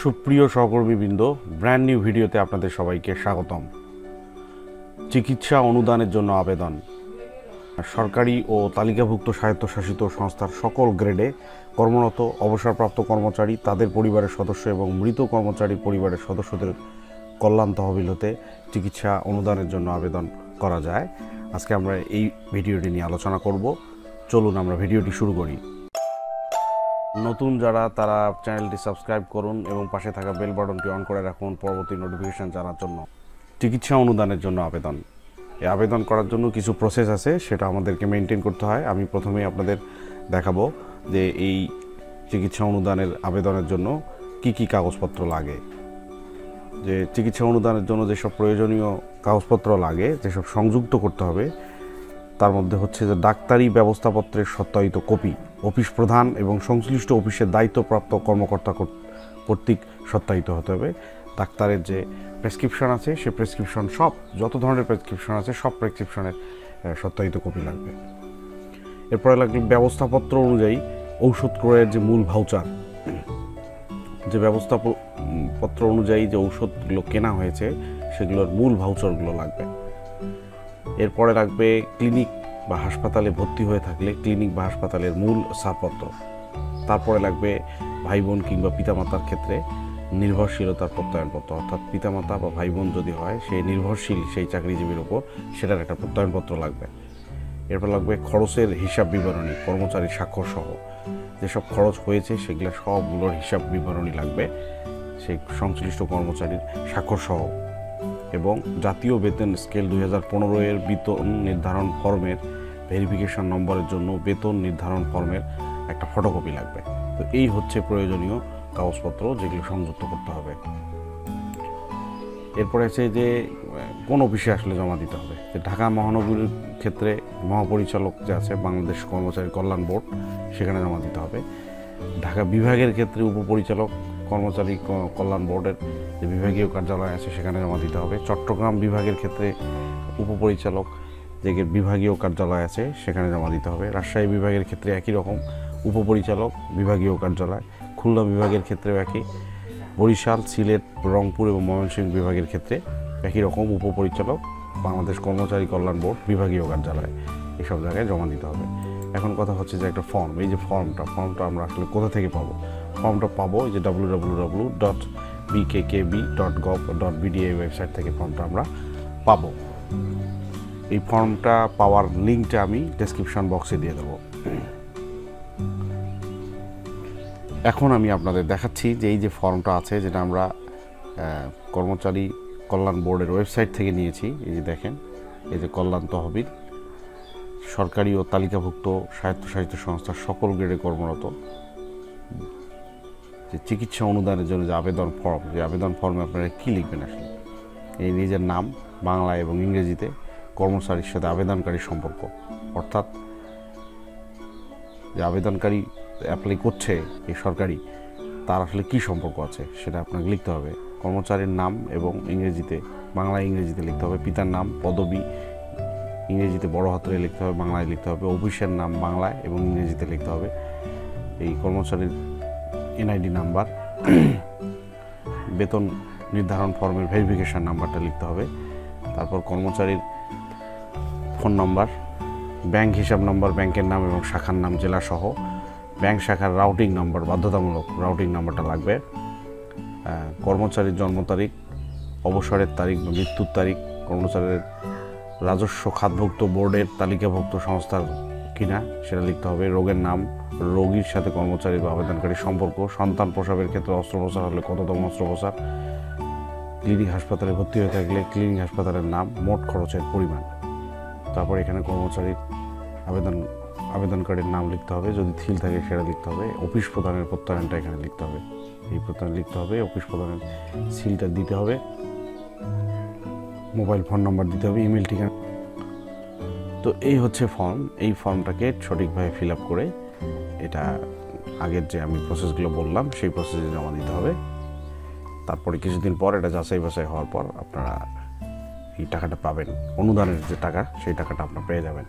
সুপ্রিয় সহকর্মীবৃন্দ brand new ভিডিওতে আপনাদের সবাইকে স্বাগতম। চিকিৎসা অনুদানের জন্য আবেদন। সরকারি ও তালিকাভুক্ত স্বায়ত্তশাসিত সংস্থার সকল গ্রেডে কর্মরত অবসরপ্রাপ্ত কর্মচারী, তাদের পরিবারের সদস্য এবং মৃত কর্মচারী পরিবারের সদস্যদের কল্যাণ তহবিল হতে চিকিৎসা অনুদানের জন্য আবেদন করা যায়। আজকে আমরা এই ভিডিওটি নিয়ে আলোচনা করব। চলুন আমরা ভিডিওটি শুরু করি। নতুন যারা, তারা চ্যানেলটি সাবস্ক্রাইব করুন এবং পাশে থাকা বেল বাটনটি অন করে রাখুন পরবর্তী নোটিফিকেশান জানার জন্য। চিকিৎসা অনুদানের জন্য আবেদন। এই আবেদন করার জন্য কিছু প্রসেস আছে, সেটা আমাদেরকে মেনটেন করতে হয়। আমি প্রথমেই আপনাদের দেখাবো যে এই চিকিৎসা অনুদানের আবেদনের জন্য কি কি কাগজপত্র লাগে। যে চিকিৎসা অনুদানের জন্য যেসব প্রয়োজনীয় কাগজপত্র লাগে, যেসব সংযুক্ত করতে হবে, তার মধ্যে হচ্ছে যে ডাক্তারি ব্যবস্থাপত্রের সত্যায়িত কপি। অফিস প্রধান এবং সংশ্লিষ্ট অফিসের দায়িত্বপ্রাপ্ত কর্মকর্তা কর্তৃক সত্যায়িত হতে হবে। ডাক্তারের যে প্রেসক্রিপশন আছে, সে প্রেসক্রিপশন সব, যত ধরনের প্রেসক্রিপশন আছে, সব প্রেসক্রিপশনের সত্যায়িত কপি লাগবে। এরপরে লাগবে ব্যবস্থাপত্র অনুযায়ী ঔষধ ক্রয়ের যে মূল ভাউচার, যে ব্যবস্থাপত্র অনুযায়ী যে ঔষধগুলো কেনা হয়েছে, সেগুলোর মূল ভাউচারগুলো লাগবে। এরপরে লাগবে ক্লিনিক বা হাসপাতালে ভর্তি হয়ে থাকলে ক্লিনিক বা হাসপাতালের মূল ছাড়পত্র তারপরে লাগবে ভাই বোন কিংবা পিতামাতার ক্ষেত্রে নির্ভরশীলতার প্রত্যয়নপত্র অর্থাৎ পিতামাতা বা ভাই বোন যদি হয় সেই নির্ভরশীল সেই চাকরিজীবীর ওপর সেটার একটা প্রত্যয়নপত্র লাগবে। এরপর লাগবে খরচের হিসাব বিবরণী কর্মচারীর স্বাক্ষর সহ। যেসব খরচ হয়েছে, সেগুলো সবগুলোর হিসাব বিবরণী লাগবে। সেই সংশ্লিষ্ট কর্মচারীর স্বাক্ষর সহ। এবং জাতীয় বেতন স্কেল দুই হাজার পনেরো এর বেতন নির্ধারণ ফর্মের ভেরিফিকেশন নম্বরের জন্য বেতন নির্ধারণ ফর্মের একটা ফটোকপি লাগবে। তো এই হচ্ছে প্রয়োজনীয় কাগজপত্র যেগুলো সংযুক্ত করতে হবে। এরপরে আছে যে, কোন অফিসে আসলে জমা দিতে হবে? যে ঢাকা মহানগরীর ক্ষেত্রে মহাপরিচালক যে আছে, বাংলাদেশ কর্মচারী কল্যাণ বোর্ড, সেখানে জমা দিতে হবে। ঢাকা বিভাগের ক্ষেত্রে উপপরিচালক কর্মচারী কল্যাণ বোর্ডের যে বিভাগীয় কার্যালয় আছে সেখানে জমা দিতে হবে। চট্টগ্রাম বিভাগের ক্ষেত্রে উপপরিচালক যে বিভাগীয় কার্যালয় আছে সেখানে জমা দিতে হবে। রাজশাহী বিভাগের ক্ষেত্রে একই রকম, উপপরিচালক বিভাগীয় কার্যালয়। খুলনা বিভাগের ক্ষেত্রেও একই। বরিশাল, সিলেট, রংপুর এবং ময়মনসিংহ বিভাগের ক্ষেত্রে একই রকম উপপরিচালক, বাংলাদেশ কর্মচারী কল্যাণ বোর্ড, বিভাগীয় কার্যালয়। এসব জায়গায় জমা দিতে হবে। এখন কথা হচ্ছে যে একটা ফর্ম এই যে ফর্মটা ফর্মটা আমরা আসলে কোথা থেকে পাবো? ফর্মটা পাবো, এই যে W W W dot BKKB dot gov dot BDA website থেকে ফর্মটা আমরা পাবো। এই ফর্মটা পাওয়ার লিঙ্কটা আমি ডেসক্রিপশন বক্সে দিয়ে দেবো। এখন আমি আপনাদের দেখাচ্ছি যে এই যে ফর্মটা আছে, যেটা আমরা কর্মচারী কল্যাণ বোর্ডের ওয়েবসাইট থেকে নিয়েছি, এই যে দেখেন, এই যে কল্যাণ তহবিল। সরকারি ও তালিকাভুক্ত স্বায়ত্তশাসিত সংস্থার সকল গ্রেডে কর্মরত। যে চিকিৎসা অনুদানের জন্য যে আবেদন ফর্ম যে আবেদন ফর্মে আপনারা কী লিখবেন আসলে? এই নিজের নাম, বাংলা এবং ইংরেজিতে কর্মচারীর সাথে আবেদনকারীর সম্পর্ক। অর্থাৎ যে আবেদনকারী অ্যাপ্লাই করছে এই সরকারি, তার আসলে কী সম্পর্ক আছে সেটা আপনাকে লিখতে হবে। কর্মচারীর নাম এবং ইংরেজিতে, বাংলা, ইংরেজিতে লিখতে হবে। পিতার নাম, পদবি, ইংরেজিতে বড় হাতের লিখতে হবে, বাংলায় লিখতে হবে। অফিসের নাম বাংলায় এবং ইংরেজিতে লিখতে হবে। এই কর্মচারীর এনআইডি নাম্বার বেতন নির্ধারণ ফর্মের ভেরিফিকেশন নাম্বারটা লিখতে হবে। তারপর কর্মচারীর ফোন নাম্বার ব্যাংক হিসাব নাম্বার ব্যাংকের নাম এবং শাখার নাম জেলা সহ ব্যাংক শাখার রাউটিং নাম্বার বাধ্যতামূলক রাউটিং নাম্বারটা লাগবে। কর্মচারীর জন্ম তারিখ, অবসরের তারিখ বা মৃত্যুর তারিখ, কর্মচারীর রাজস্ব খাতভুক্ত বোর্ডের তালিকাভুক্ত সংস্থার কিনা সেটা লিখতে হবে। রোগের নাম, রোগীর সাথে কর্মচারী বা আবেদনকারী সম্পর্ক, সন্তান প্রসবের ক্ষেত্রে অস্ত্রোপচার হলে কততম অস্ত্রোপচার, ক্লিনিক হাসপাতালে ভর্তি হয়ে থাকলে ক্লিনিক হাসপাতালের নাম, মোট খরচের পরিমাণ। তারপর এখানে কর্মচারীর আবেদন, আবেদনকারীর নাম লিখতে হবে। যদি থিল থাকে সেটা লিখতে হবে। অফিস প্রধানের প্রত্যয়নটা এখানে লিখতে হবে। এই প্রত্যয়ন লিখতে হবে। অফিস প্রধানের সিলটা দিতে হবে। মোবাইল ফোন নম্বর দিতে হবে। ইমেল ঠিকানা তো এই হচ্ছে ফর্ম এই ফর্মটাকে সঠিকভাবে ফিল আপ করে এটা আগের যে আমি প্রসেসগুলো বললাম, সেই প্রসেসে জমা দিতে হবে। তারপরে কিছুদিন পর এটা যাচাই বাছাই হওয়ার পর আপনারা এই টাকাটা পাবেন। অনুদানের যে টাকা, সেই টাকাটা আপনারা পেয়ে যাবেন।